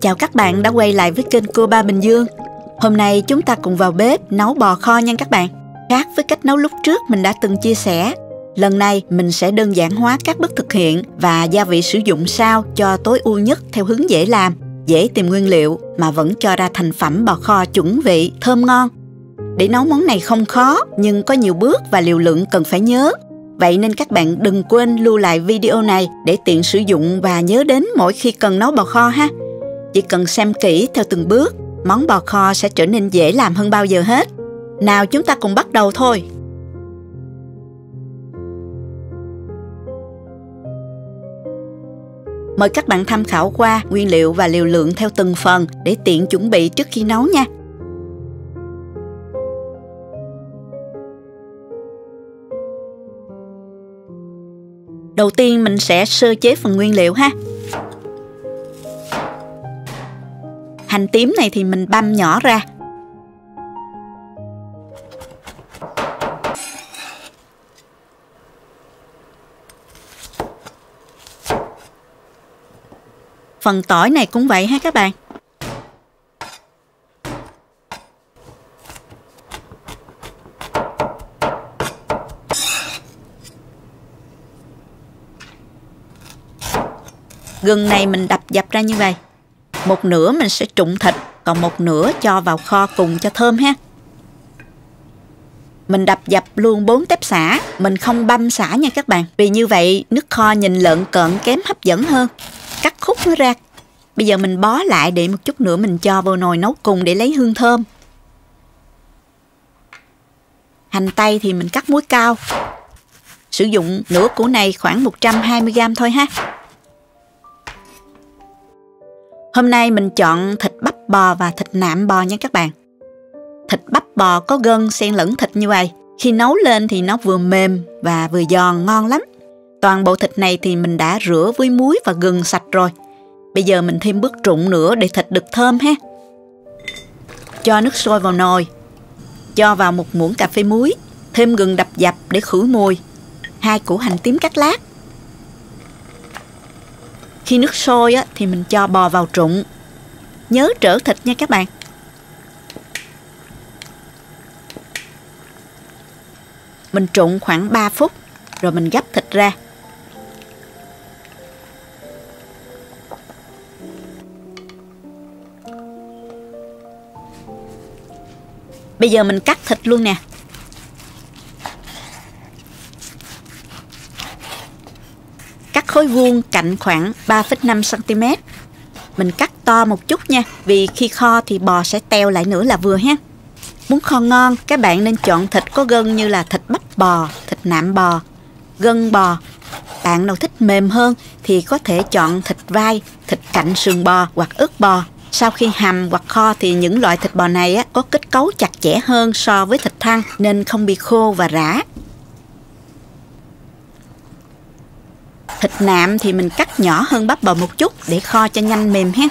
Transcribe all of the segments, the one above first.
Chào các bạn đã quay lại với kênh Cô Ba Bình Dương. Hôm nay chúng ta cùng vào bếp nấu bò kho nha các bạn. Khác với cách nấu lúc trước mình đã từng chia sẻ, lần này mình sẽ đơn giản hóa các bước thực hiện và gia vị sử dụng sao cho tối ưu nhất theo hướng dễ làm, dễ tìm nguyên liệu mà vẫn cho ra thành phẩm bò kho chuẩn vị, thơm ngon. Để nấu món này không khó nhưng có nhiều bước và liều lượng cần phải nhớ. Vậy nên các bạn đừng quên lưu lại video này để tiện sử dụng và nhớ đến mỗi khi cần nấu bò kho ha. Chỉ cần xem kỹ theo từng bước, món bò kho sẽ trở nên dễ làm hơn bao giờ hết. Nào chúng ta cùng bắt đầu thôi. Mời các bạn tham khảo qua nguyên liệu và liều lượng theo từng phần để tiện chuẩn bị trước khi nấu nha. Đầu tiên mình sẽ sơ chế phần nguyên liệu ha. Hành tím này thì mình băm nhỏ ra. Phần tỏi này cũng vậy ha các bạn. Gừng này mình đập dập ra như vậy. Một nửa mình sẽ trụng thịt, còn một nửa cho vào kho cùng cho thơm ha. Mình đập dập luôn bốn tép xả, mình không băm xả nha các bạn. Vì như vậy nước kho nhìn lợn cợn kém hấp dẫn hơn. Cắt khúc nó ra. Bây giờ mình bó lại để một chút nữa mình cho vào nồi nấu cùng để lấy hương thơm. Hành tây thì mình cắt muối cao. Sử dụng nửa củ này khoảng 120g thôi ha. Hôm nay mình chọn thịt bắp bò và thịt nạm bò nha các bạn. Thịt bắp bò có gân xen lẫn thịt như vậy. Khi nấu lên thì nó vừa mềm và vừa giòn ngon lắm. Toàn bộ thịt này thì mình đã rửa với muối và gừng sạch rồi. Bây giờ mình thêm bước trụng nữa để thịt được thơm ha. Cho nước sôi vào nồi. Cho vào một muỗng cà phê muối. Thêm gừng đập dập để khử mùi. Hai củ hành tím cắt lát khi nước sôi á, thì mình cho bò vào trụng. Nhớ trở thịt nha các bạn. Mình trụng khoảng 3 phút rồi mình gấp thịt ra. Bây giờ mình cắt thịt luôn nè. Khối vuông cạnh khoảng 3,5cm. Mình cắt to một chút nha, vì khi kho thì bò sẽ teo lại nữa là vừa ha. Muốn kho ngon, các bạn nên chọn thịt có gân như là thịt bắp bò, thịt nạm bò, gân bò. Bạn nào thích mềm hơn thì có thể chọn thịt vai, thịt cạnh sườn bò hoặc ức bò. Sau khi hầm hoặc kho thì những loại thịt bò này có kết cấu chặt chẽ hơn so với thịt thăn nên không bị khô và rã. Thịt nạm thì mình cắt nhỏ hơn bắp bò một chút để kho cho nhanh mềm ha.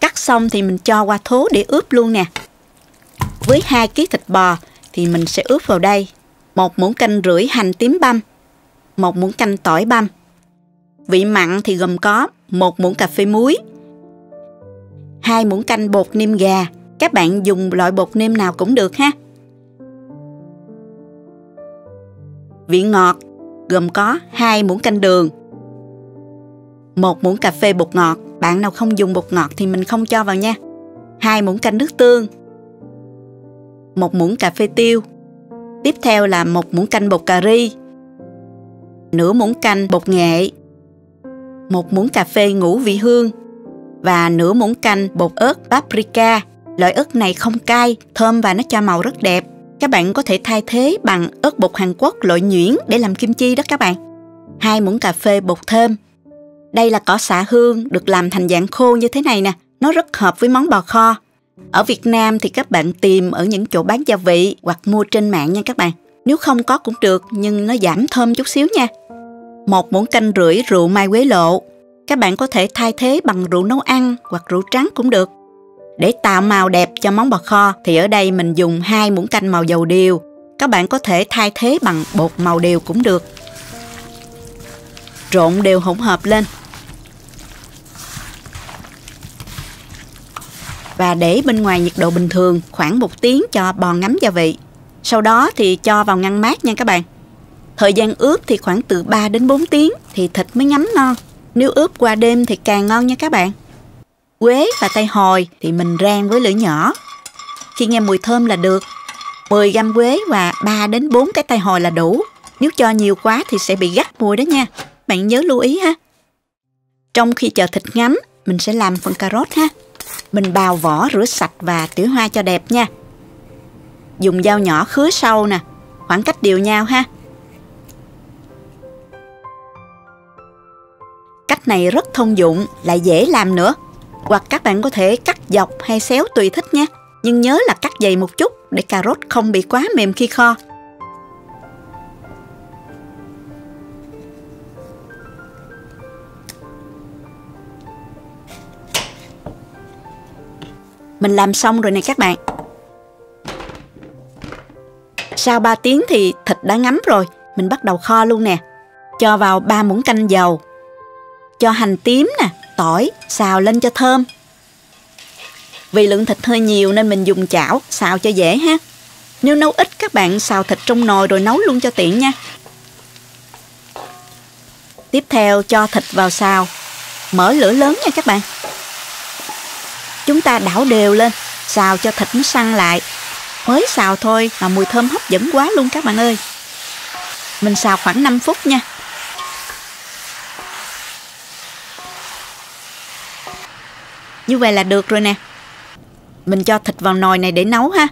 Cắt xong thì mình cho qua thố để ướp luôn nè. Với 2 kg thịt bò thì mình sẽ ướp vào đây một muỗng canh rưỡi hành tím băm, một muỗng canh tỏi băm. Vị mặn thì gồm có một muỗng cà phê muối, hai muỗng canh bột niêm gà, các bạn dùng loại bột nêm nào cũng được ha. Vị ngọt gồm có 2 muỗng canh đường, một muỗng cà phê bột ngọt. Bạn nào không dùng bột ngọt thì mình không cho vào nha. 2 muỗng canh nước tương, một muỗng cà phê tiêu. Tiếp theo là một muỗng canh bột cà ri, nửa muỗng canh bột nghệ, một muỗng cà phê ngũ vị hương và nửa muỗng canh bột ớt paprika. Loại ớt này không cay, thơm và nó cho màu rất đẹp. Các bạn có thể thay thế bằng ớt bột Hàn Quốc loại nhuyễn để làm kim chi đó các bạn. Hai muỗng cà phê bột thơm. Đây là cỏ xạ hương được làm thành dạng khô như thế này nè. Nó rất hợp với món bò kho. Ở Việt Nam thì các bạn tìm ở những chỗ bán gia vị hoặc mua trên mạng nha các bạn. Nếu không có cũng được nhưng nó giảm thơm chút xíu nha. Một muỗng canh rưỡi rượu mai quế lộ. Các bạn có thể thay thế bằng rượu nấu ăn hoặc rượu trắng cũng được. Để tạo màu đẹp cho món bò kho, thì ở đây mình dùng hai muỗng canh màu dầu điều. Các bạn có thể thay thế bằng bột màu điều cũng được. Trộn đều hỗn hợp lên. Và để bên ngoài nhiệt độ bình thường, khoảng một tiếng cho bò ngấm gia vị. Sau đó thì cho vào ngăn mát nha các bạn. Thời gian ướp thì khoảng từ 3 đến 4 tiếng thì thịt mới ngấm ngon. Nếu ướp qua đêm thì càng ngon nha các bạn. Quế và tay hồi thì mình rang với lửa nhỏ. Khi nghe mùi thơm là được. 10 gam quế và 3 đến 4 cái tay hồi là đủ. Nếu cho nhiều quá thì sẽ bị gắt mùi đó nha. Bạn nhớ lưu ý ha. Trong khi chờ thịt ngấm, mình sẽ làm phần cà rốt ha. Mình bào vỏ rửa sạch và tỉa hoa cho đẹp nha. Dùng dao nhỏ khứa sâu nè, khoảng cách đều nhau ha. Cách này rất thông dụng, lại dễ làm nữa. Hoặc các bạn có thể cắt dọc hay xéo tùy thích nhé. Nhưng nhớ là cắt dày một chút để cà rốt không bị quá mềm khi kho. Mình làm xong rồi nè các bạn. Sau 3 tiếng thì thịt đã ngấm rồi, mình bắt đầu kho luôn nè. Cho vào 3 muỗng canh dầu. Cho hành tím nè, tỏi, xào lên cho thơm. Vì lượng thịt hơi nhiều nên mình dùng chảo xào cho dễ ha. Nếu nấu ít các bạn xào thịt trong nồi rồi nấu luôn cho tiện nha. Tiếp theo cho thịt vào xào. Mở lửa lớn nha các bạn. Chúng ta đảo đều lên, xào cho thịt nó săn lại. Mới xào thôi mà mùi thơm hấp dẫn quá luôn các bạn ơi. Mình xào khoảng 5 phút nha. Như vậy là được rồi nè. Mình cho thịt vào nồi này để nấu ha.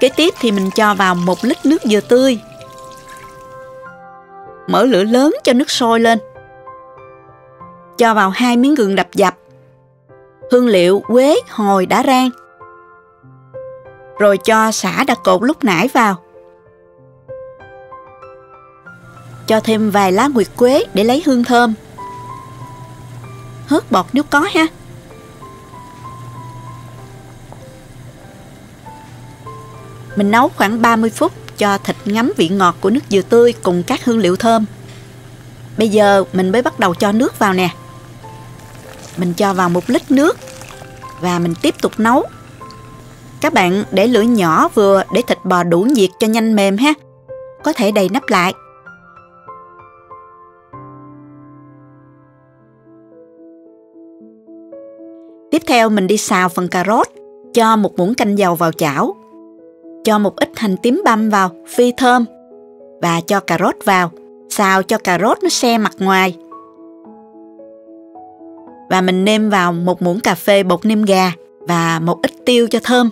Kế tiếp thì mình cho vào một lít nước dừa tươi. Mở lửa lớn cho nước sôi lên. Cho vào hai miếng gừng đập dập. Hương liệu quế, hồi đã rang. Rồi cho xả đã cột lúc nãy vào. Cho thêm vài lá nguyệt quế để lấy hương thơm. Hớt bọt nếu có ha. Mình nấu khoảng 30 phút cho thịt ngấm vị ngọt của nước dừa tươi cùng các hương liệu thơm. Bây giờ mình mới bắt đầu cho nước vào nè. Mình cho vào một lít nước và mình tiếp tục nấu. Các bạn để lửa nhỏ vừa để thịt bò đủ nhiệt cho nhanh mềm ha. Có thể đầy nắp lại. Tiếp theo mình đi xào phần cà rốt, cho một muỗng canh dầu vào chảo cho một ít hành tím băm vào, phi thơm và cho cà rốt vào, xào cho cà rốt nó xe mặt ngoài. Và mình nêm vào một muỗng cà phê bột nêm gà và một ít tiêu cho thơm.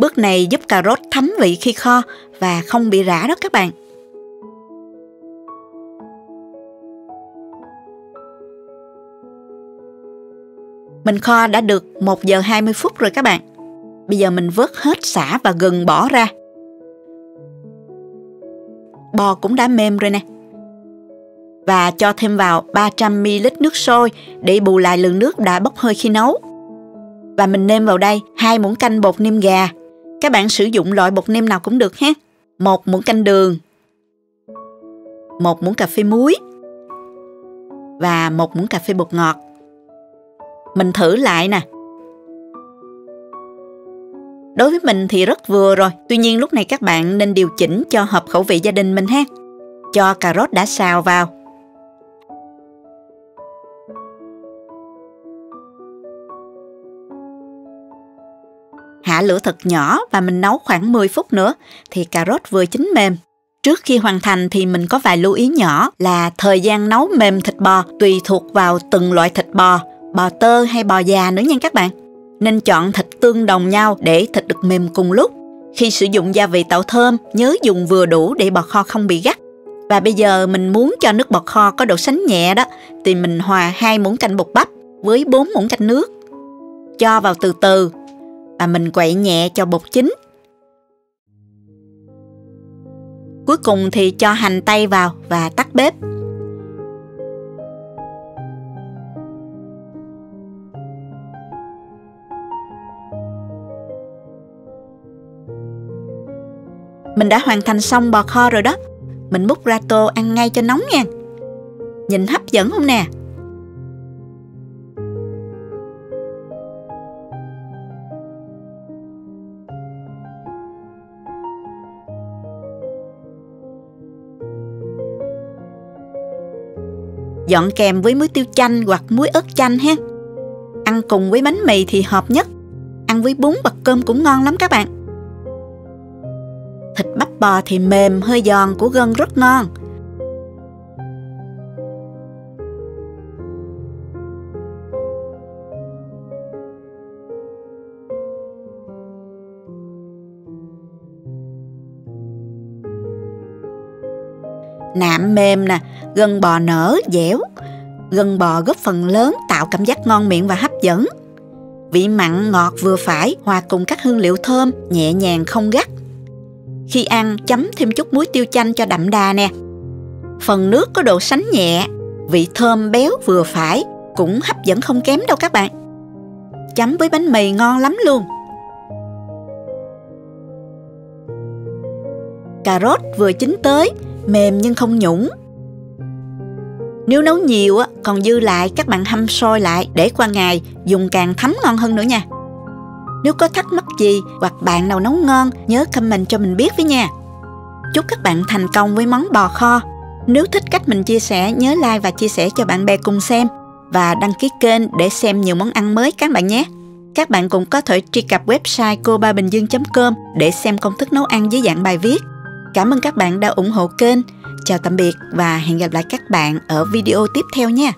Bước này giúp cà rốt thấm vị khi kho và không bị rã đó các bạn. Mình kho đã được 1 giờ 20 phút rồi các bạn. Bây giờ mình vớt hết xả và gừng bỏ ra. Bò cũng đã mềm rồi nè. Và cho thêm vào 300ml nước sôi để bù lại lượng nước đã bốc hơi khi nấu. Và mình nêm vào đây hai muỗng canh bột nêm gà. Các bạn sử dụng loại bột nêm nào cũng được ha. Một muỗng canh đường. Một muỗng cà phê muối. Và một muỗng cà phê bột ngọt. Mình thử lại nè Đối với mình thì rất vừa rồi, tuy nhiên lúc này các bạn nên điều chỉnh cho hợp khẩu vị gia đình mình ha. Cho cà rốt đã xào vào. Hạ lửa thật nhỏ và mình nấu khoảng 10 phút nữa thì cà rốt vừa chín mềm. Trước khi hoàn thành thì mình có vài lưu ý nhỏ là thời gian nấu mềm thịt bò tùy thuộc vào từng loại thịt bò, bò tơ hay bò già nữa nha các bạn nên chọn thịt tương đồng nhau để thịt được mềm cùng lúc. Khi sử dụng gia vị tạo thơm, nhớ dùng vừa đủ để bò kho không bị gắt. Và bây giờ mình muốn cho nước bò kho có độ sánh nhẹ đó, thì mình hòa 2 muỗng canh bột bắp với 4 muỗng canh nước. Cho vào từ từ và mình quậy nhẹ cho bột chín. Cuối cùng thì cho hành tây vào và tắt bếp. Mình đã hoàn thành xong bò kho rồi đó. Mình múc ra tô ăn ngay cho nóng nha. Nhìn hấp dẫn không nè? Dọn kèm với muối tiêu chanh hoặc muối ớt chanh ha. Ăn cùng với bánh mì thì hợp nhất. Ăn với bún hoặc cơm cũng ngon lắm các bạn. Thịt bắp bò thì mềm, hơi giòn của gân rất ngon. Nạm mềm nè, gân bò nở, dẻo. Gân bò góp phần lớn tạo cảm giác ngon miệng và hấp dẫn. Vị mặn ngọt vừa phải hòa cùng các hương liệu thơm, nhẹ nhàng không gắt. Khi ăn, chấm thêm chút muối tiêu chanh cho đậm đà nè. Phần nước có độ sánh nhẹ, vị thơm béo vừa phải, cũng hấp dẫn không kém đâu các bạn. Chấm với bánh mì ngon lắm luôn. Cà rốt vừa chín tới, mềm nhưng không nhũng. Nếu nấu nhiều còn dư lại, các bạn hâm sôi lại để qua ngày dùng càng thấm ngon hơn nữa nha. Nếu có thắc mắc gì hoặc bạn nào nấu ngon, nhớ comment cho mình biết với nha. Chúc các bạn thành công với món bò kho. Nếu thích cách mình chia sẻ, nhớ like và chia sẻ cho bạn bè cùng xem và đăng ký kênh để xem nhiều món ăn mới các bạn nhé. Các bạn cũng có thể truy cập website cô ba bình dương.com để xem công thức nấu ăn dưới dạng bài viết. Cảm ơn các bạn đã ủng hộ kênh. Chào tạm biệt và hẹn gặp lại các bạn ở video tiếp theo nha.